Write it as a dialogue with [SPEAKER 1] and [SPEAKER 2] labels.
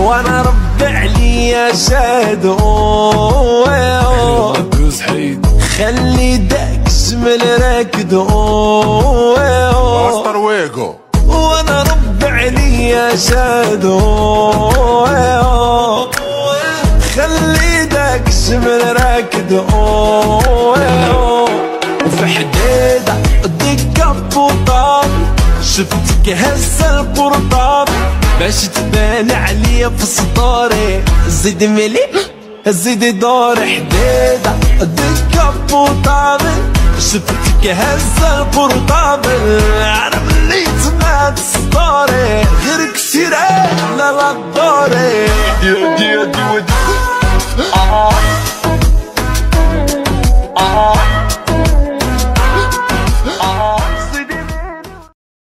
[SPEAKER 1] وأنا ربي عليا شادو خلي داك
[SPEAKER 2] ماستر ويجو.
[SPEAKER 1] وأنا ربي عليا شادو خلي داك الجمل راكدو وفي حديدة ديك بوطاب شفتك هزة البرطاب باش تبان عليا في سطوري زيد ملي زيد دور حديدة ديك بوطاب شفتك هزة البرطابل عرف اللي تمات سطوري غير كثير لا لا دوري دي دي دي